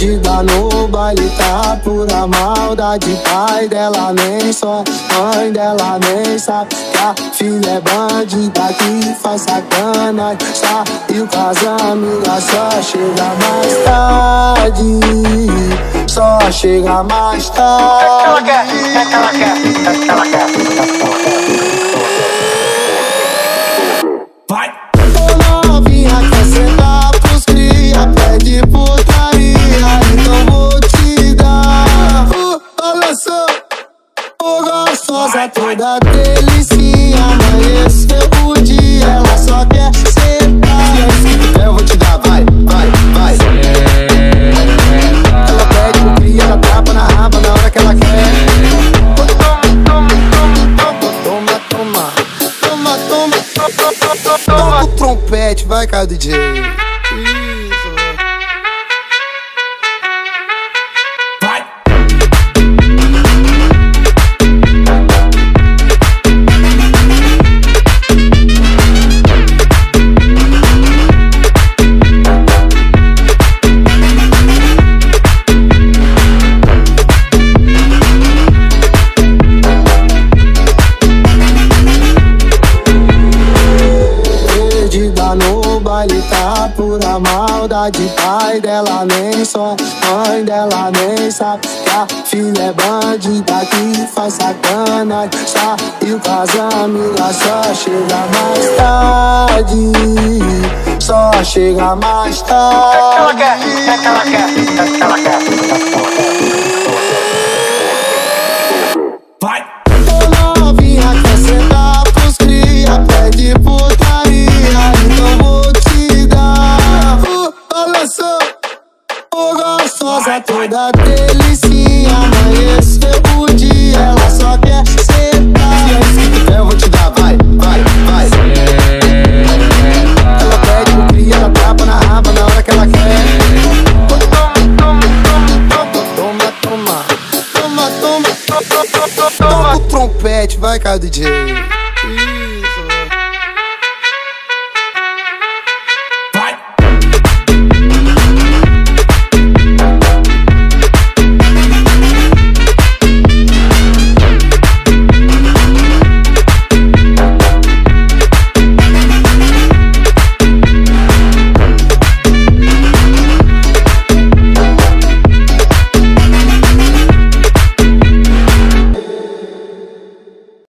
Perdida no baile tá pura maldade Pai dela nem só, mãe dela nem sabe Que a filha é bandida que faz sacanagem Saiu com as amigas, só chega mais tarde Só chega mais tarde O que ela quer? O que ela quer? Delicinha Amanheceu o dia, ela só quer sentar Eu vou te dar, vai, vai, vai. Ela pede pro cria, ela tapa na raba na hora que ela quer. Toma, toma, toma Toma, toma, toma, toma. O trompete, vai, cara DJ Isso baile tá pura maldade Pai dela nem só, mãe dela nem sabe Que a filha é bandida que faz sacanagem Saiu com as amigas, só chega mais tarde Só chega mais O que ela tarde quer? O que ela quer? O que ela quer? Vai! Toda delicinha Amanheceu o dia, ela só quer sentar Eu vou te dar, vai, vai, vai Ela pede pro cria, ela tapa na raba na hora que ela quer Toma, toma, toma Toma, toma, toma o trompete, vai, cara DJ. Isso.